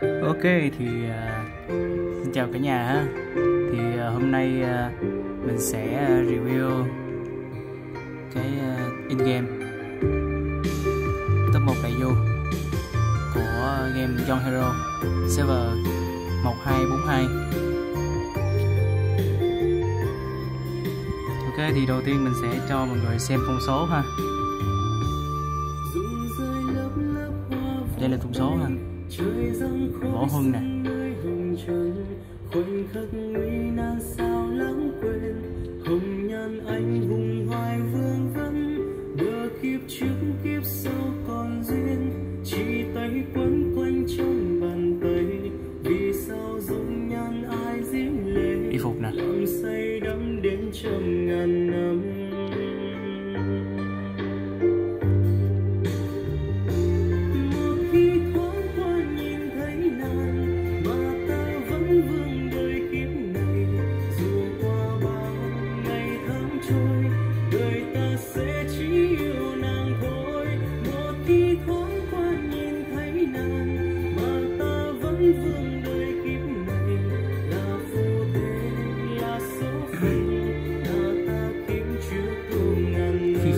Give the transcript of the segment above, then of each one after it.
Ok thì uh, xin chào cả nhà ha. Thì uh, hôm nay uh, mình sẽ review cái uh, in-game. Top 1 đại du của game John Hero server 1242 Ok thì đầu tiên mình sẽ cho mọi người xem thông số ha. Đây là thông số ha Võ Huân nè. khoảnh khắc nguy nan sao lãng quên. Hồng nhan anh hùng hoài vương vấn bờ kiếp trước kiếp sau còn duyên. Chỉ tay quấn quanh trong bàn tay vì sao dung nhan ai dính lệ y phục nè. Làm say đắm đến trăm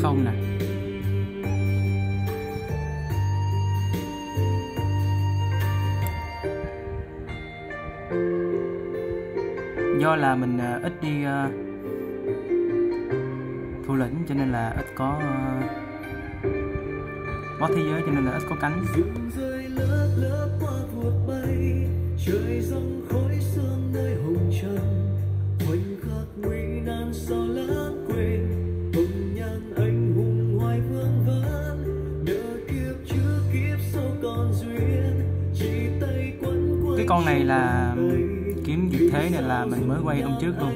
không nè? Do là mình ờ, ít đi uh, thủ lĩnh cho nên là ít có uh, thế giới cho nên là ít có cánh. Trời dòng khói sương nơi hồng trần khoảnh khắc nguy nan sao con này là kiếm dịp thế này là mình mới quay hôm trước luôn.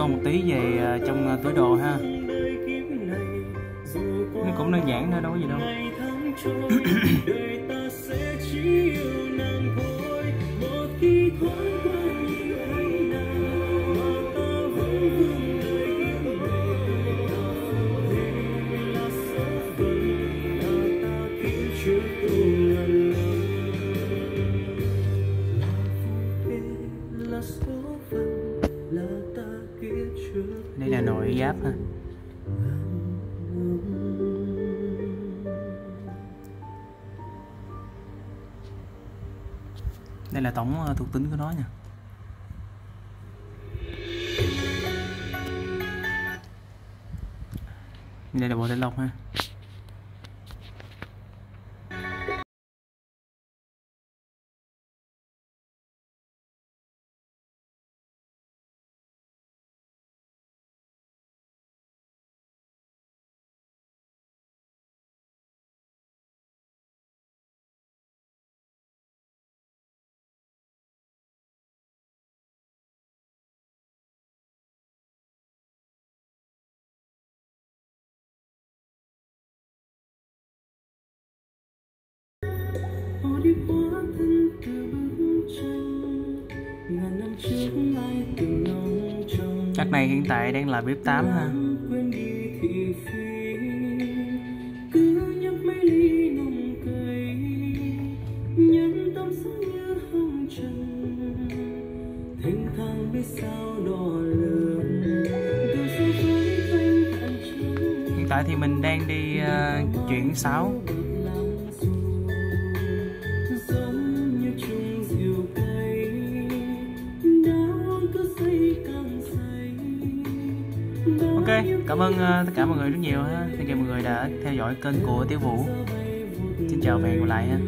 Xô một tí về à, trong à, túi đồ ha. Nó cũng đơn giản thôi, đâu có gì đâu. Đây là giáp ha đây là tổng ờ, thuộc tính của nó nha. Đây là bộ thanh lọc ha. Sao đỏ lường từ số với thanh thản trắng hiện tại thì mình đang đi uh, chuyển cảm ơn uh, tất cả mọi người rất nhiều ha. Thank you mọi người đã theo dõi kênh của tiểu vũ. Xin chào và hẹn gặp lại ha.